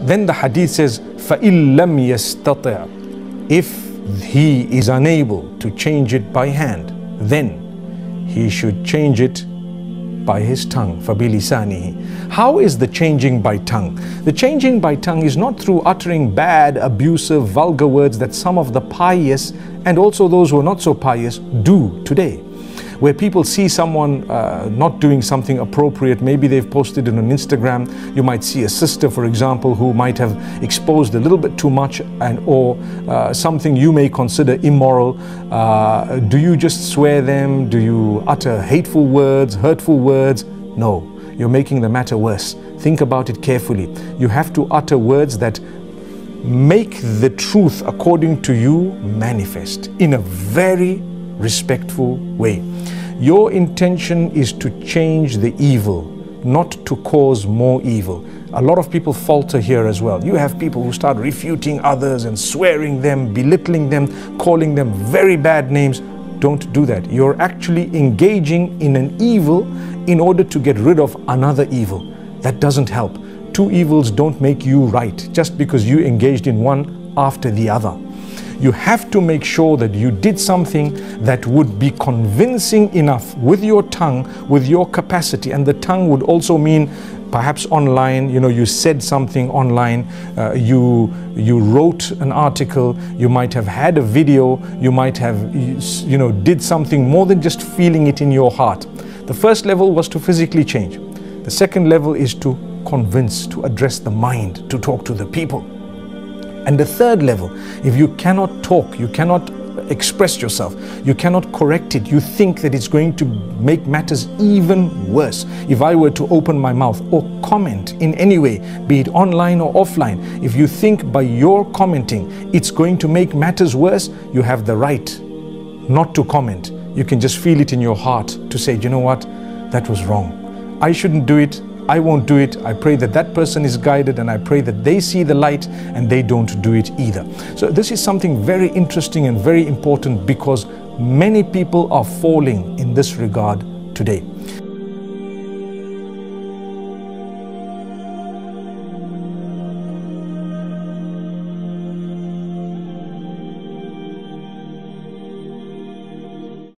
Then the hadith says, فَإِن لَمْ يَسْتَطِعْ If he is unable to change it by hand, then he should change it by his tongue, فَبِلِسَانِهِ How is the changing by tongue? The changing by tongue is not through uttering bad, abusive, vulgar words that some of the pious and also those who are not so pious do today where people see someone uh, not doing something appropriate, maybe they've posted it on Instagram, you might see a sister, for example, who might have exposed a little bit too much and or uh, something you may consider immoral. Uh, do you just swear them? Do you utter hateful words, hurtful words? No, you're making the matter worse. Think about it carefully. You have to utter words that make the truth according to you manifest in a very respectful way. Your intention is to change the evil, not to cause more evil. A lot of people falter here as well. You have people who start refuting others and swearing them, belittling them, calling them very bad names. Don't do that. You're actually engaging in an evil in order to get rid of another evil. That doesn't help. Two evils don't make you right just because you engaged in one after the other you have to make sure that you did something that would be convincing enough with your tongue, with your capacity. And the tongue would also mean perhaps online you know you said something online uh, you you wrote an article you might have had a video you might have you know did something more than just feeling it in your heart. The first level was to physically change. The second level is to convince to address the mind to talk to the people and the third level, if you cannot talk, you cannot express yourself, you cannot correct it, you think that it's going to make matters even worse. If I were to open my mouth or comment in any way, be it online or offline, if you think by your commenting it's going to make matters worse, you have the right not to comment. You can just feel it in your heart to say, you know what, that was wrong. I shouldn't do it. I won't do it. I pray that that person is guided and I pray that they see the light and they don't do it either. So this is something very interesting and very important because many people are falling in this regard today.